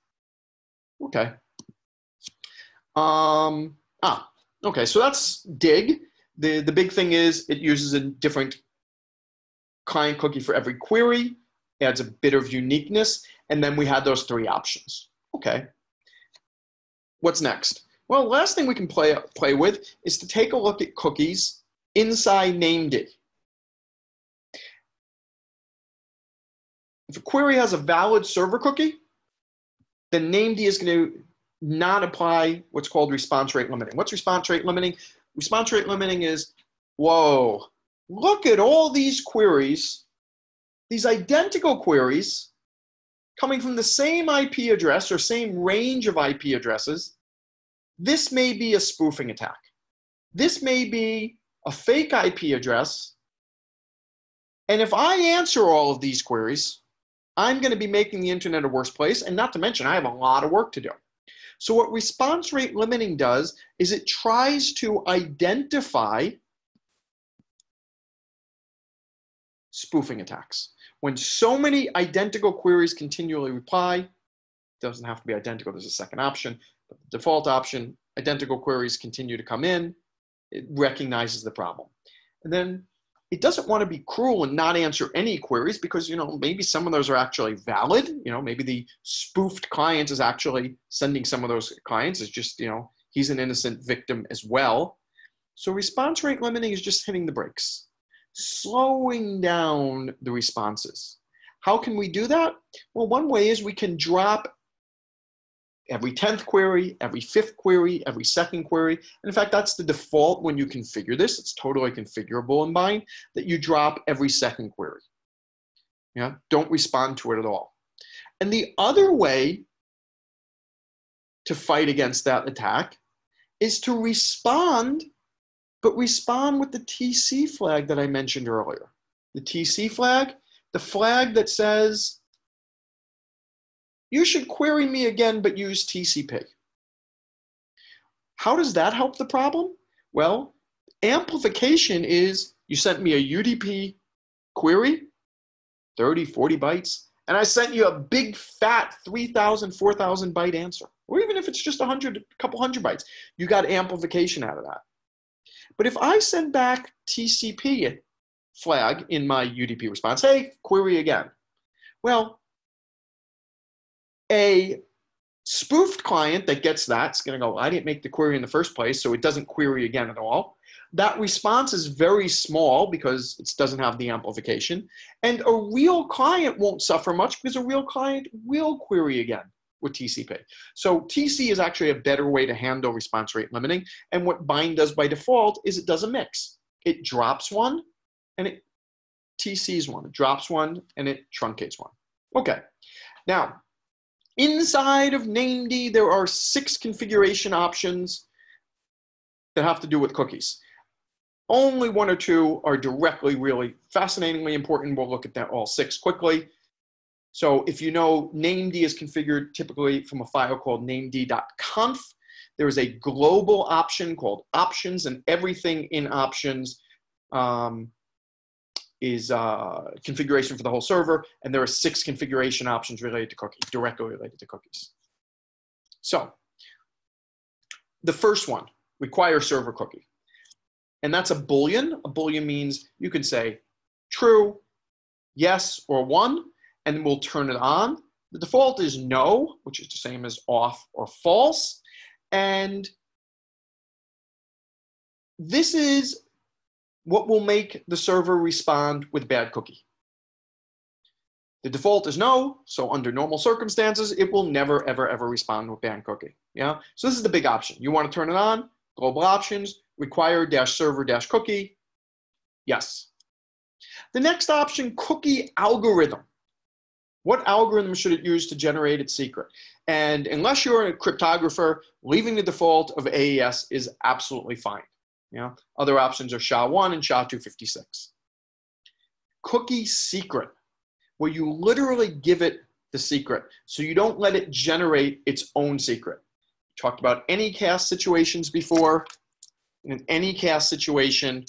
Okay. Um, ah, okay, so that's dig. The, the big thing is it uses a different client cookie for every query, adds a bit of uniqueness, and then we had those three options. Okay. What's next? Well, last thing we can play, play with is to take a look at cookies inside named If a query has a valid server cookie, then named is going to not apply what's called response rate limiting. What's response rate limiting? Response rate limiting is, whoa, look at all these queries, these identical queries coming from the same IP address or same range of IP addresses. This may be a spoofing attack. This may be a fake IP address. And if I answer all of these queries, I'm going to be making the internet a worse place. And not to mention, I have a lot of work to do. So, what response rate limiting does is it tries to identify spoofing attacks. When so many identical queries continually reply, doesn't have to be identical, there's a second option, but the default option, identical queries continue to come in, it recognizes the problem. And then it doesn't want to be cruel and not answer any queries because you know maybe some of those are actually valid you know maybe the spoofed client is actually sending some of those clients is just you know he's an innocent victim as well. So response rate limiting is just hitting the brakes slowing down the responses. How can we do that? Well one way is we can drop every 10th query, every fifth query, every second query. And in fact, that's the default when you configure this. It's totally configurable in Bind that you drop every second query. Yeah, don't respond to it at all. And the other way to fight against that attack is to respond, but respond with the TC flag that I mentioned earlier. The TC flag, the flag that says, you should query me again, but use TCP. How does that help the problem? Well, amplification is you sent me a UDP query, 30, 40 bytes, and I sent you a big fat 3,000, 4,000 byte answer. Or even if it's just a hundred, a couple hundred bytes, you got amplification out of that. But if I send back TCP flag in my UDP response, hey, query again. Well, a spoofed client that gets that is going to go, I didn't make the query in the first place, so it doesn't query again at all. That response is very small because it doesn't have the amplification. And a real client won't suffer much because a real client will query again with TCP. So TC is actually a better way to handle response rate limiting. And what Bind does by default is it does a mix. It drops one and it TCs one. It drops one and it truncates one. Okay. Now, Inside of named there are six configuration options that have to do with cookies. Only one or two are directly really fascinatingly important. We'll look at that all six quickly. So if you know named is configured typically from a file called named.conf, there is a global option called options and everything in options um, is uh, configuration for the whole server, and there are six configuration options related to cookies, directly related to cookies. So the first one, require server cookie. And that's a boolean. A boolean means you can say true, yes, or one, and we'll turn it on. The default is no, which is the same as off or false. And this is what will make the server respond with bad cookie? The default is no, so under normal circumstances, it will never, ever, ever respond with bad cookie. Yeah. So this is the big option. You want to turn it on? Global options, require dash server dash cookie. Yes. The next option, cookie algorithm. What algorithm should it use to generate its secret? And unless you're a cryptographer, leaving the default of AES is absolutely fine. You know, other options are SHA-1 and SHA-256. Cookie secret, where you literally give it the secret, so you don't let it generate its own secret. Talked about anycast situations before. In anycast situation,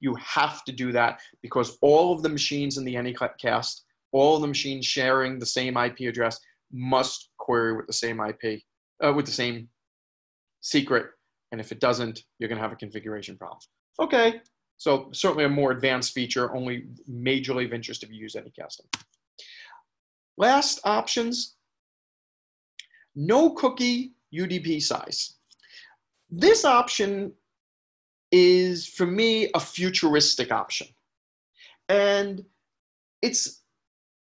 you have to do that because all of the machines in the Anycast, all of the machines sharing the same IP address must query with the same IP, uh, with the same secret and if it doesn't, you're going to have a configuration problem. Okay, so certainly a more advanced feature, only majorly of interest if you use Anycasting. Last options, no cookie UDP size. This option is, for me, a futuristic option. And it's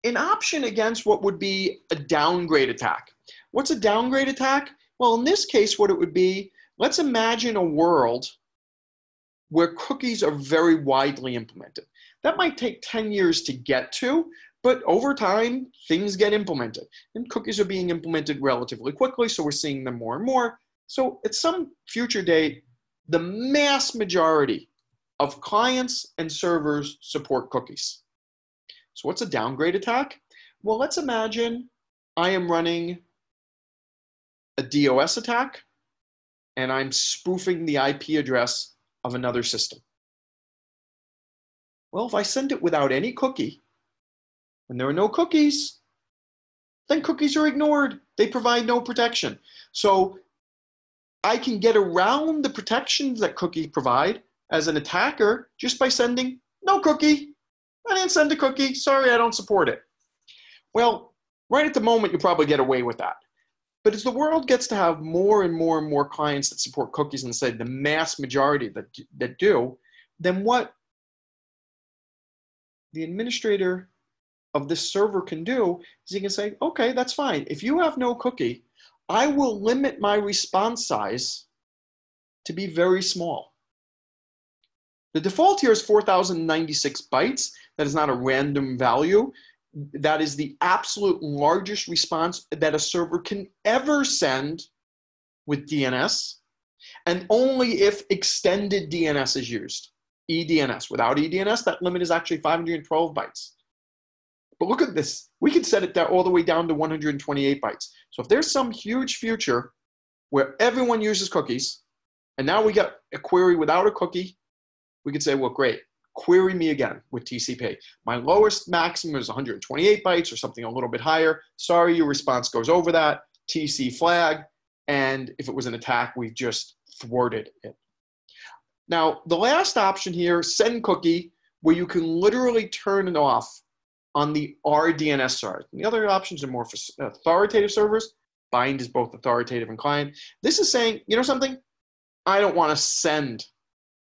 an option against what would be a downgrade attack. What's a downgrade attack? Well, in this case, what it would be Let's imagine a world where cookies are very widely implemented. That might take 10 years to get to, but over time, things get implemented. And cookies are being implemented relatively quickly, so we're seeing them more and more. So at some future date, the mass majority of clients and servers support cookies. So what's a downgrade attack? Well, let's imagine I am running a DOS attack and I'm spoofing the IP address of another system. Well, if I send it without any cookie, and there are no cookies, then cookies are ignored. They provide no protection. So I can get around the protections that cookies provide as an attacker just by sending no cookie. I didn't send a cookie. Sorry, I don't support it. Well, right at the moment, you probably get away with that. But as the world gets to have more and more and more clients that support cookies and say the mass majority that, that do, then what the administrator of this server can do is he can say, okay, that's fine. If you have no cookie, I will limit my response size to be very small. The default here is 4,096 bytes. That is not a random value. That is the absolute largest response that a server can ever send with DNS, and only if extended DNS is used. eDNS. Without eDNS, that limit is actually 512 bytes. But look at this. We could set it all the way down to 128 bytes. So if there's some huge future where everyone uses cookies, and now we got a query without a cookie, we could say, well, great, query me again with TCP. My lowest maximum is 128 bytes or something a little bit higher. Sorry, your response goes over that. TC flag. And if it was an attack, we just thwarted it. Now, the last option here, send cookie, where you can literally turn it off on the RDNS server. The other options are more for authoritative servers. Bind is both authoritative and client. This is saying, you know something? I don't want to send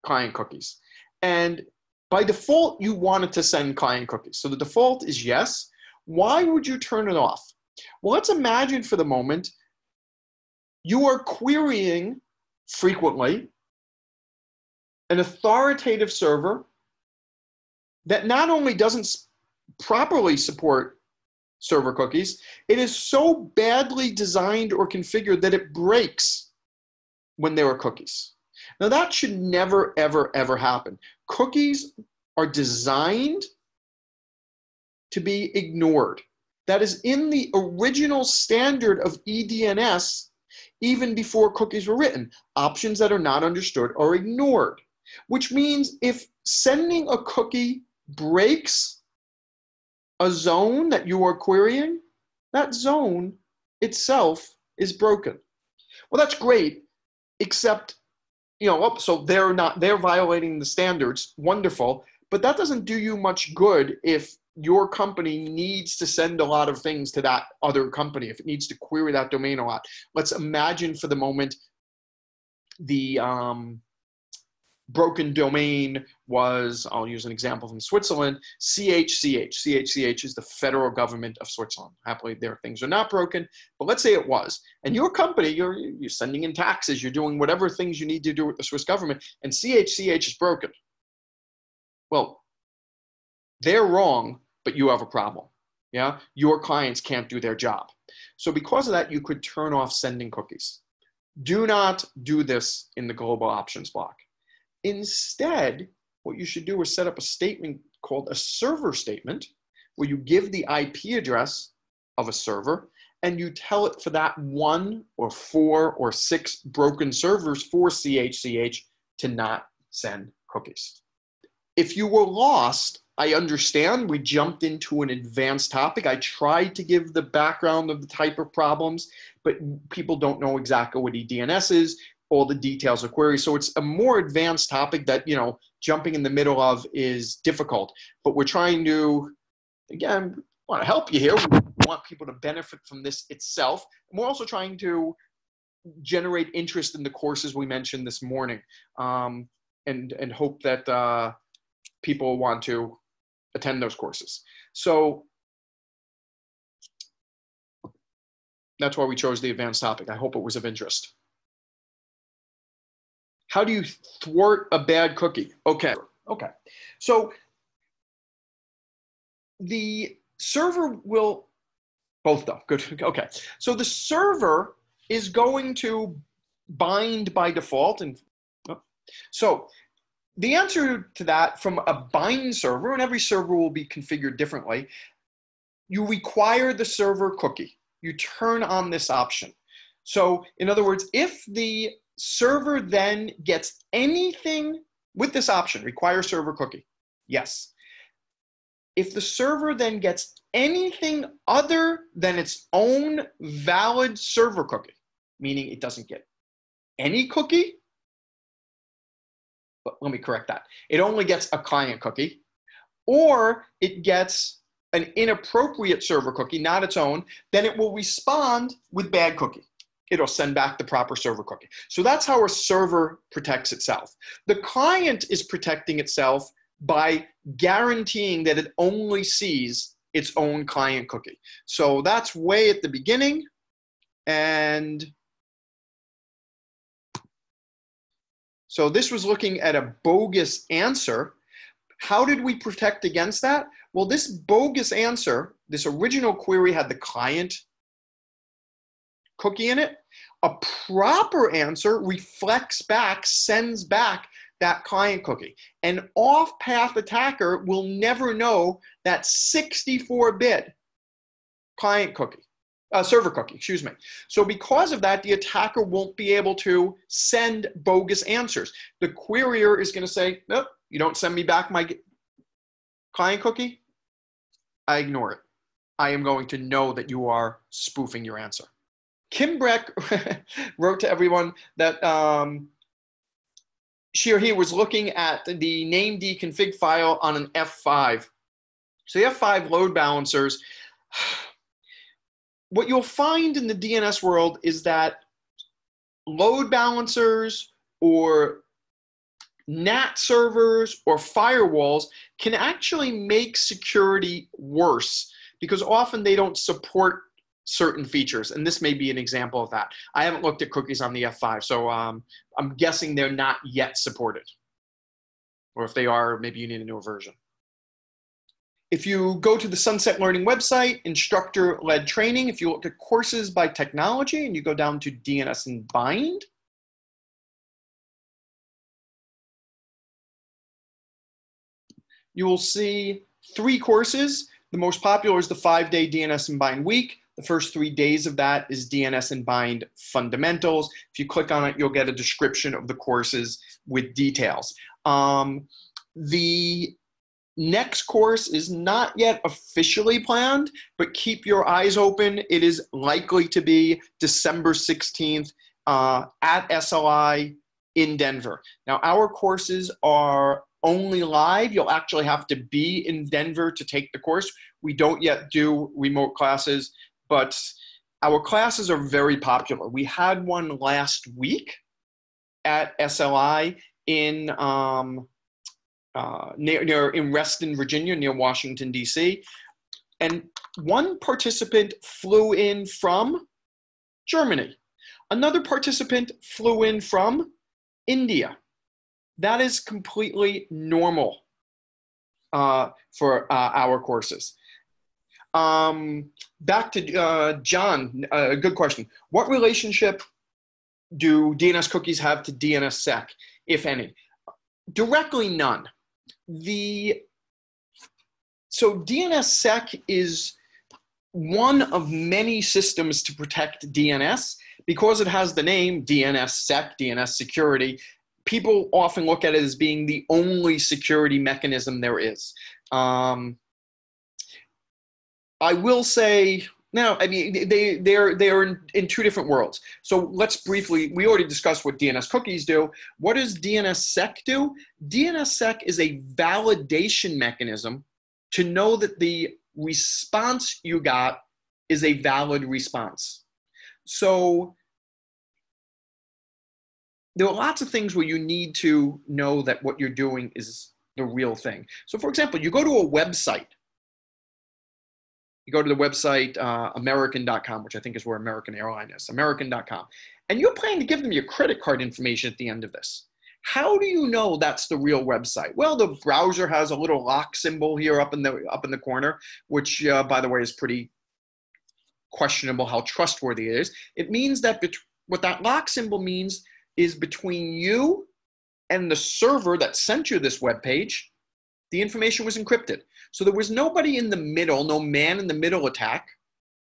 client cookies. And by default, you wanted to send client cookies. So the default is yes. Why would you turn it off? Well, let's imagine for the moment you are querying frequently an authoritative server that not only doesn't properly support server cookies, it is so badly designed or configured that it breaks when there are cookies. Now, that should never, ever, ever happen. Cookies are designed to be ignored. That is in the original standard of eDNS, even before cookies were written. Options that are not understood are ignored, which means if sending a cookie breaks a zone that you are querying, that zone itself is broken. Well, that's great, except, you know, oh, so they're not, they're violating the standards. Wonderful. But that doesn't do you much good if your company needs to send a lot of things to that other company, if it needs to query that domain a lot. Let's imagine for the moment the, um, broken domain was, I'll use an example from Switzerland, CHCH. CHCH is the federal government of Switzerland. Happily, their things are not broken, but let's say it was. And your company, you're, you're sending in taxes, you're doing whatever things you need to do with the Swiss government, and CHCH is broken. Well, they're wrong, but you have a problem. Yeah, your clients can't do their job. So because of that, you could turn off sending cookies. Do not do this in the global options block. Instead, what you should do is set up a statement called a server statement where you give the IP address of a server and you tell it for that one or four or six broken servers for CHCH to not send cookies. If you were lost, I understand we jumped into an advanced topic. I tried to give the background of the type of problems, but people don't know exactly what eDNS is all the details of queries. So it's a more advanced topic that, you know, jumping in the middle of is difficult. But we're trying to, again, want to help you here. We want people to benefit from this itself. And we're also trying to generate interest in the courses we mentioned this morning um, and, and hope that uh, people want to attend those courses. So that's why we chose the advanced topic. I hope it was of interest. How do you thwart a bad cookie? Okay. Okay. So the server will both though. Good. Okay. So the server is going to bind by default and oh, so the answer to that from a bind server, and every server will be configured differently, you require the server cookie. You turn on this option. So in other words, if the server then gets anything with this option, require server cookie, yes. If the server then gets anything other than its own valid server cookie, meaning it doesn't get any cookie, but let me correct that. It only gets a client cookie, or it gets an inappropriate server cookie, not its own, then it will respond with bad cookie. It'll send back the proper server cookie. So that's how a server protects itself. The client is protecting itself by guaranteeing that it only sees its own client cookie. So that's way at the beginning. And so this was looking at a bogus answer. How did we protect against that? Well, this bogus answer, this original query had the client cookie in it. A proper answer reflects back, sends back that client cookie. An off path attacker will never know that 64 bit client cookie. Uh, server cookie, excuse me. So because of that, the attacker won't be able to send bogus answers. The querier is going to say, nope, you don't send me back my client cookie. I ignore it. I am going to know that you are spoofing your answer. Kim Breck wrote to everyone that um, she or he was looking at the name config file on an F5. So the F5 load balancers, what you'll find in the DNS world is that load balancers or NAT servers or firewalls can actually make security worse because often they don't support certain features. And this may be an example of that. I haven't looked at cookies on the F5, so um, I'm guessing they're not yet supported. Or if they are, maybe you need a newer version. If you go to the Sunset Learning website, instructor-led training, if you look at courses by technology and you go down to DNS and bind, you will see three courses. The most popular is the five-day DNS and bind week. The first three days of that is DNS and Bind Fundamentals. If you click on it, you'll get a description of the courses with details. Um, the next course is not yet officially planned, but keep your eyes open. It is likely to be December 16th uh, at SLI in Denver. Now, our courses are only live. You'll actually have to be in Denver to take the course. We don't yet do remote classes but our classes are very popular. We had one last week at SLI in um, uh, near, near in Reston, Virginia, near Washington D.C. And one participant flew in from Germany. Another participant flew in from India. That is completely normal uh, for uh, our courses. Um, back to uh, John, a uh, good question. What relationship do DNS cookies have to DNSSEC, if any? Directly none. The so DNSSEC is one of many systems to protect DNS because it has the name DNSSEC, DNS security. People often look at it as being the only security mechanism there is. Um, I will say now, I mean, they they're they're in, in two different worlds. So let's briefly. We already discussed what DNS cookies do. What does DNSSEC do? DNSSEC is a validation mechanism to know that the response you got is a valid response. So there are lots of things where you need to know that what you're doing is the real thing. So, for example, you go to a website you go to the website uh, American.com, which I think is where American Airline is, American.com, and you're planning to give them your credit card information at the end of this. How do you know that's the real website? Well, the browser has a little lock symbol here up in the up in the corner, which, uh, by the way, is pretty questionable how trustworthy it is. It means that bet- what that lock symbol means is between you and the server that sent you this web page, the information was encrypted. So there was nobody in the middle, no man in the middle attack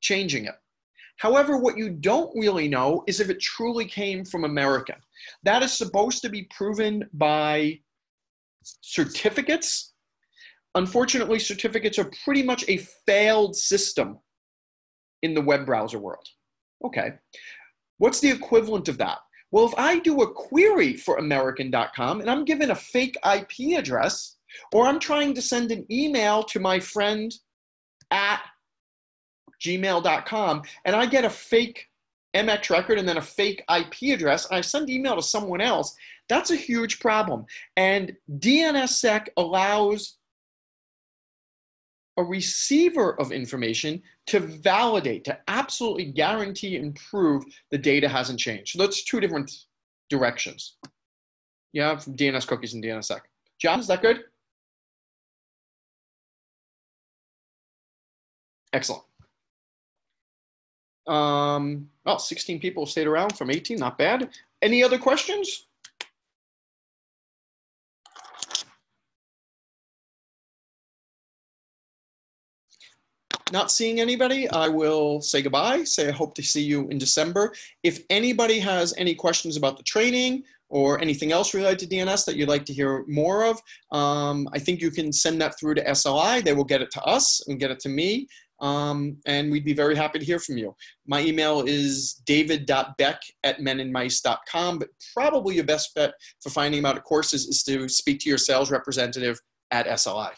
changing it. However, what you don't really know is if it truly came from America. That is supposed to be proven by certificates. Unfortunately, certificates are pretty much a failed system in the web browser world. Okay. What's the equivalent of that? Well, if I do a query for American.com and I'm given a fake IP address, or I'm trying to send an email to my friend at gmail.com and I get a fake MX record and then a fake IP address, and I send email to someone else, that's a huge problem. And DNSSEC allows a receiver of information to validate, to absolutely guarantee and prove the data hasn't changed. So that's two different directions. Yeah, from DNS cookies and DNSSEC. John, is that good? Excellent. Um, well, 16 people stayed around from 18, not bad. Any other questions? Not seeing anybody, I will say goodbye, say I hope to see you in December. If anybody has any questions about the training or anything else related to DNS that you'd like to hear more of, um, I think you can send that through to SLI. They will get it to us and get it to me um, and we'd be very happy to hear from you. My email is david.beck at menandmice.com, but probably your best bet for finding out of courses is to speak to your sales representative at SLI.